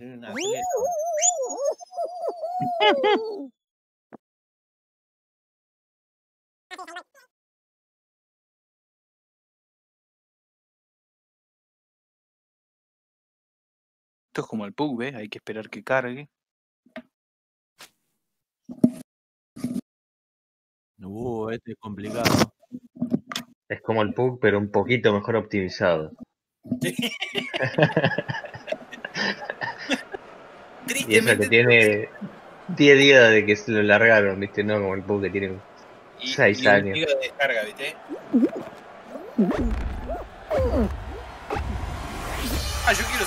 soy un atleta. Esto es como el PUG, ¿ves? Hay que esperar que cargue. Uh, este es complicado. Es como el PUG, pero un poquito mejor optimizado. y eso que tiene 10 días de que se lo largaron, ¿viste? No como el PUG que tiene y- 6 y un años. giga de descarga, ¿viste? Ah, yo quiero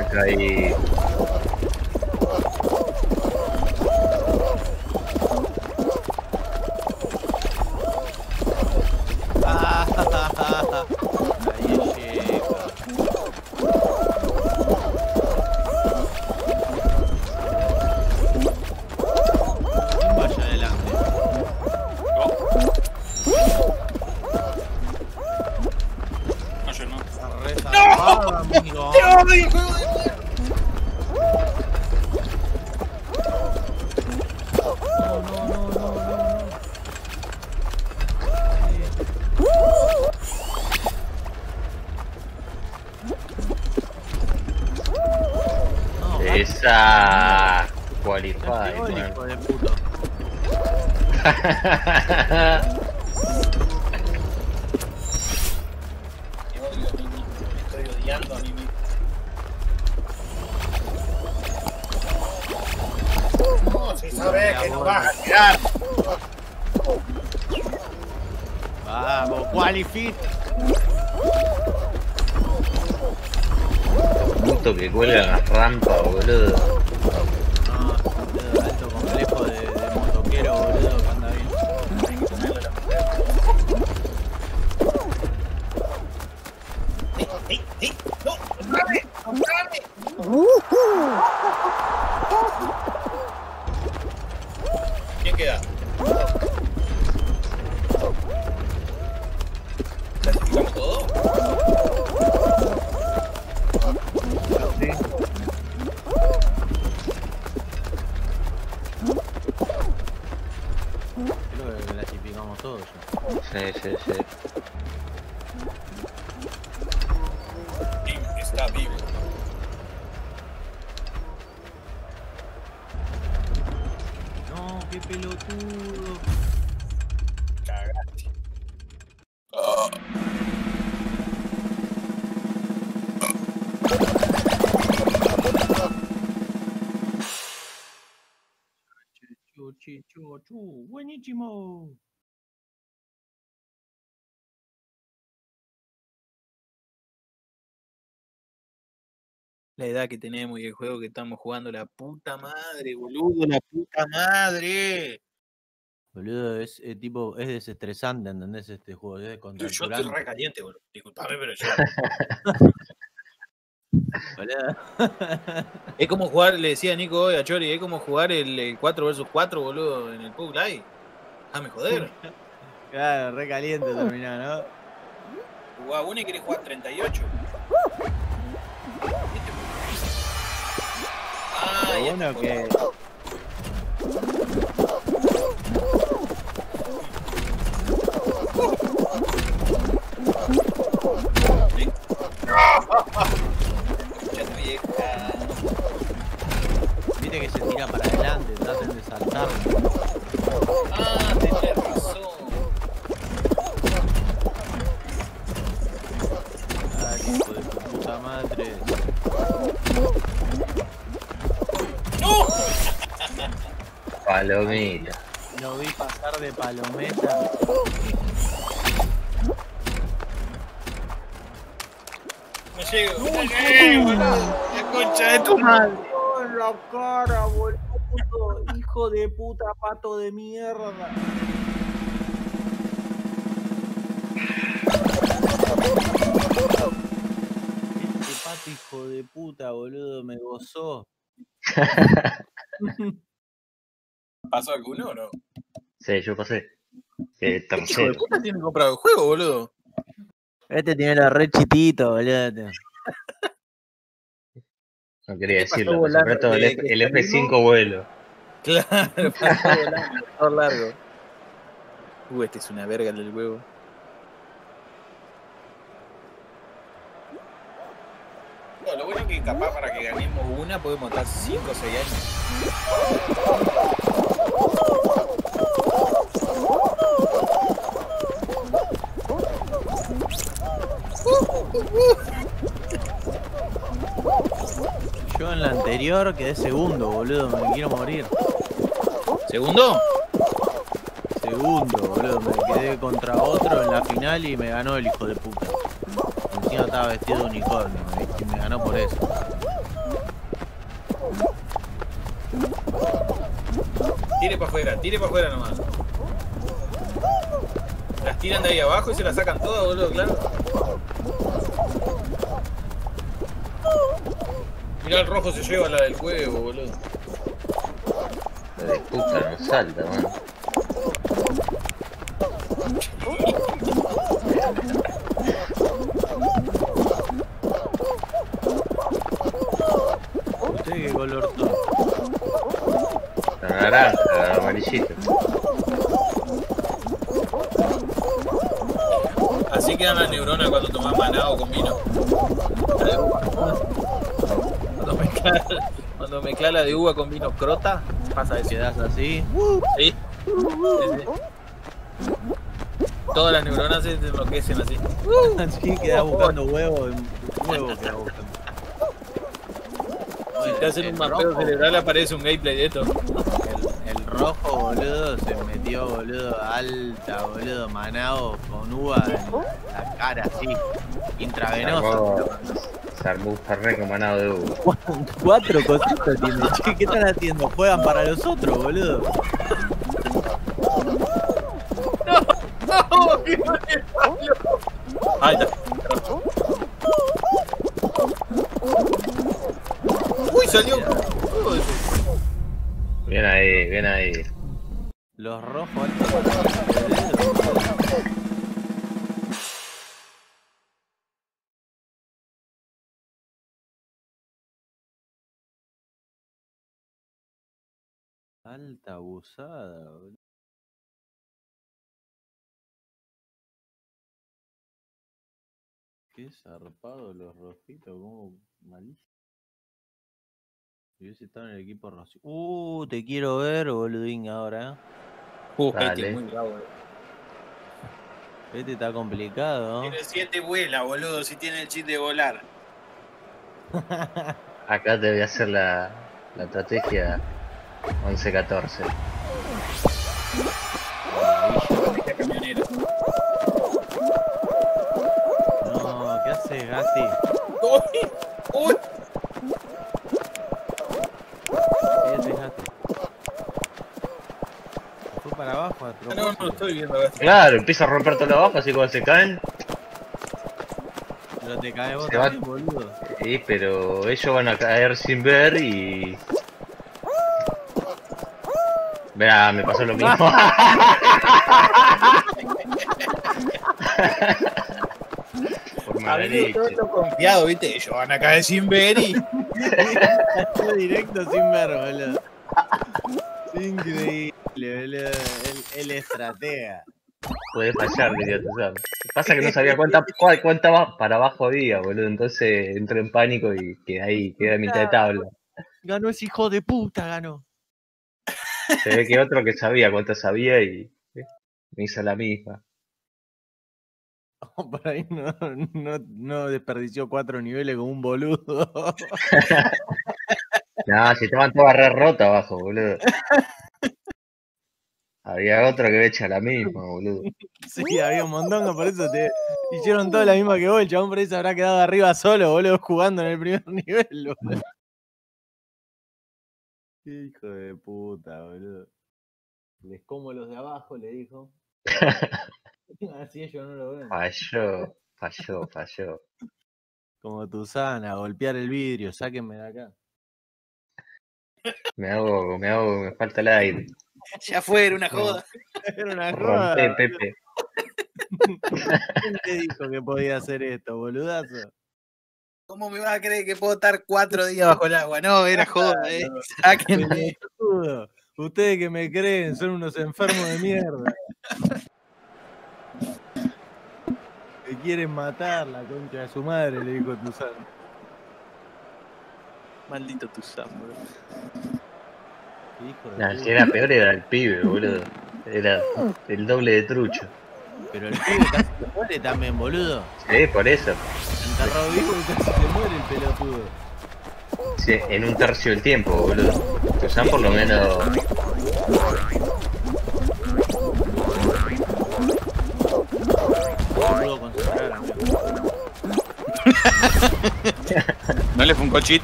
Acá hay. No. ¡Ay, juego Me odio a mí. Me estoy odiando a mí mismo. Si sabes que no vas a tirar. Vamos, qualifit. Punto que cuelgan las rampas, boludo. Pelotudo. Cagaste. Chu, chu, chu, chu, buenísimo. La edad que tenemos y el juego que estamos jugando, la puta madre, boludo, la puta madre. Boludo, es eh, tipo, es desestresante, ¿entendés? Este juego, es Yo, yo estoy re caliente, boludo. Disculpame, pero yo. Es como jugar, le decía Nico hoy a Chori, es como jugar el, el 4 vs 4, boludo, en el PUG Live. Déjame joder. claro, re caliente terminó, ¿no? Jugaba uno y querés jugar 38. Te que. Se tira para adelante, traten de saltar. Ah, madre. Palomita. Lo vi pasar de palometa. llego. No llegué, boludo. La concha de tu madre. En la cara, boludo. Hijo de puta, pato de mierda. Este pato, hijo de puta, boludo, me gozó. ¿Pasó alguno o no? Sí, yo pasé. Eh, Hijo de puta tiene comprado el juego, boludo. Este tiene la red chitito, boludo. No quería pasó decirlo, el, F- se F5 vuelo. Claro, pasó volando, todo largo. Uh, este es una verga el del huevo. No, lo bueno es que capaz para que ganemos una podemos estar 5 o 6 años. Yo en la anterior quedé segundo, boludo, me quiero morir. ¿Segundo? Segundo, boludo, me quedé contra otro en la final y me ganó el hijo de puta. Encima estaba vestido de unicornio, ¿viste? y me ganó por eso. Tire para afuera, tire para afuera nomás. Las tiran de ahí abajo y se las sacan todas, boludo, claro. Mirá el rojo se lleva la del huevo, boludo. La de puta no salta, man. ¿Usted qué color son? Así quedan las neuronas cuando tomas manado con vino. Cuando mezclas cuando mezclas la de uva con vino crota, pasa eso. Quedás así. ¿Sí? Sí, sí. Todas las neuronas se enloquecen así. Así quedás buscando huevo, huevo quedás buscando. Si te hacen un mapeo cerebral aparece un gameplay de esto. Rojo, boludo, se metió, boludo, alta, boludo, manado con uva en la cara, así, intravenoso. se armó un manado de uva. Cuatro cositas tiene. Che, ¿qué están haciendo? Juegan para los otros, boludo. Ahí está. Uy, salió. Bien ahí, bien ahí. Los rojos. Alta abusada. Qué zarpado los rojitos, como malísimo. Si hubiese estado en el equipo rojo. Uh, te quiero ver, boludín, ahora. Uh, este Dale. es muy bravo. eh. Este está complicado, ¿no? Tiene 7 vuela, boludo, si tiene el chip de volar. Acá te voy a hacer la, la estrategia 11-14. Esta camionera. No, ¿qué haces, Gasti? Uy, uy. ¿Qué haces, Gasti? Fue No, no lo propósito. estoy viendo. Claro, empieza a romper todo lo abajo, así cuando se caen. Pero te caes vos Se va- también, boludo. Sí, pero ellos van a caer sin ver y. Verá, me pasó lo mismo. Por mala todo confiado, viste. Ellos van a caer sin ver y. Directo sin ver, boludo. Increíble, El, el estratega. Puede fallar, diría Tuzán. Pasa que no sabía cuánta, cuál- cuánta para abajo había, boludo. Entonces entré en pánico y quedé ahí, quedé a mitad de tabla. Ganó ese hijo de puta, ganó. Se ve que otro que sabía cuántas había y eh, me hizo la misma. Por ahí no, no, no desperdició cuatro niveles como un boludo. No, si estaban todas re rotas abajo, boludo. Había otro que echa la misma, boludo. Sí, había un montón, por eso te, Hicieron toda la misma que vos, el chabón por ahí se habrá quedado arriba solo, boludo, jugando en el primer nivel, boludo. Hijo de puta, boludo. Les como los de abajo, le dijo. Así ellos no lo ven. Falló, falló, falló. Como Tuzana, golpear el vidrio, sáquenme de acá. Me hago, me hago, me falta el aire. Ya fue, era una joda. Era una joda. Boludo. Pepe. ¿Quién te dijo que podía hacer esto, boludazo? ¿Cómo me vas a creer que puedo estar cuatro días bajo el agua? No, era joda, eh. Sáquenme. Ustedes que me creen son unos enfermos de mierda. Que quieren matar la concha de su madre, le dijo Tuzán. Maldito Tuzán, bro. Qué hijo de Nah, puta. si era peor era el pibe, boludo. Era el doble de trucho. Pero el pibe casi se muere también, boludo. Sí, por eso. Enterrado vivo y casi se muere el pelotudo. Sí, en un tercio del tiempo, boludo. Tuzán por lo menos. ¿No le fue un cochit?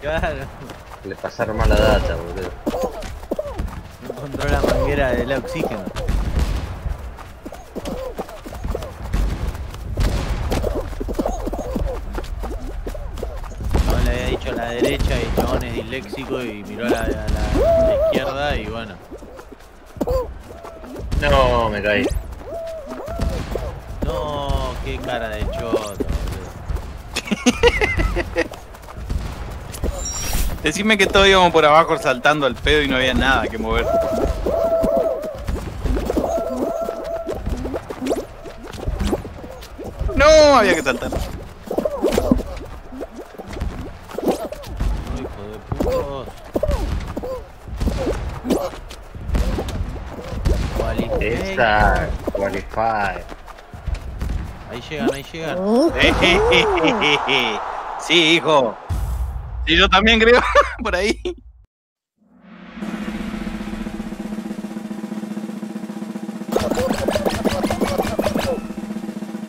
Claro, Le pasaron mala data, boludo. encontró la manguera del oxígeno. No le había dicho a la derecha y el chabón es disléxico y miró a la, a la- a la izquierda y bueno. No, me caí. No, qué cara de choto, boludo. Decime que todos íbamos por abajo saltando al pedo y no había nada que mover. No, había que saltar. No, hijo de putos. Esa, qualify. Ahí llegan, ahí llegan. Sí, hijo. Sí, yo también creo. Por ahí.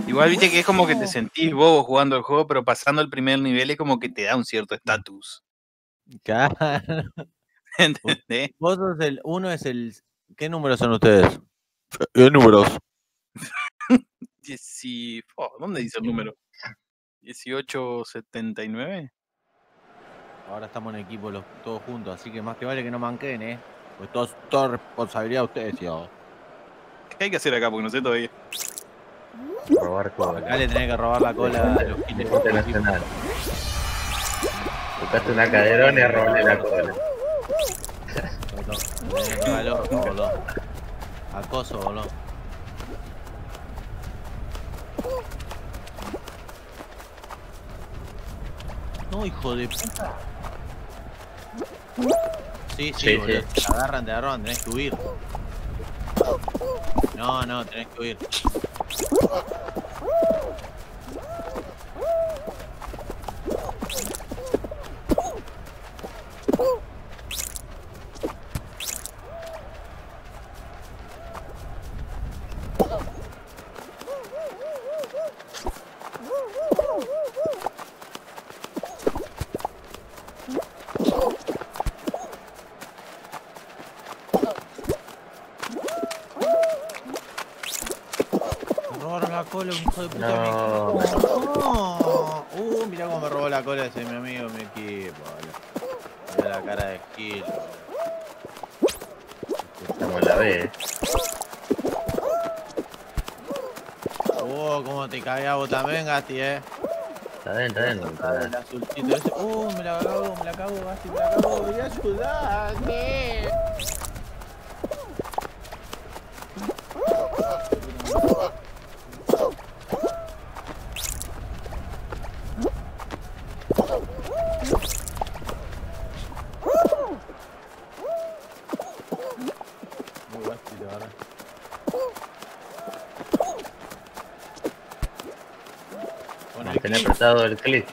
Igual viste que es como que te sentís bobo jugando el juego, pero pasando el primer nivel es como que te da un cierto estatus. Claro. ¿Entendés? Vos sos el. Uno es el. ¿Qué números son ustedes? ¿Qué números? Dieci- oh, ¿Dónde dice el número? 1879. Ahora estamos en equipo los, todos juntos, así que más que vale que no manquen, eh. Pues todo, toda responsabilidad de ustedes, yo. ¿Qué hay que hacer acá? Porque no sé todavía. Robar Acá cola. le tenés que robar la cola a los giles. Internacional. Tocaste una caderona y robarle la cola. Valor, boludo. Acoso, boludo. No, hijo de puta. Sí, sí, Sí, boludo. sí. Te agarran, te agarran, tenés que huir. No, no, tenés que huir. Me hijo de puta. de mi No. equipo. No. Uh, mirá cómo me robó la cola ese mi amigo, mi equipo. Mirá la cara de skill. Estamos en la B, eh. Uh, cómo te cagas vos también, Gasti, eh. Está bien, está bien. está bien. El azulcito ese. Uh, me la cago, me la cago, Gasti, me la cago. Voy a ayudarte. al tener el clic.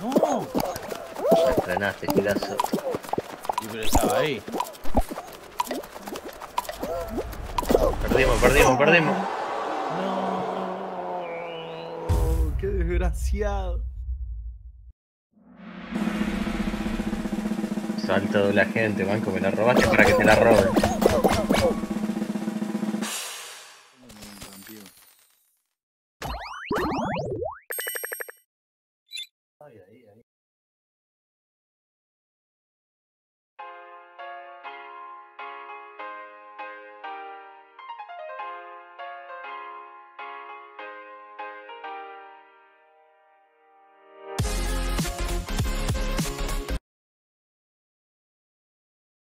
¡No! Frenaste, gilazo. Y pero estaba ahí. Perdimos, perdimos, perdimos. No, qué desgraciado. Salto de la gente, banco, me la robaste para que te la roben.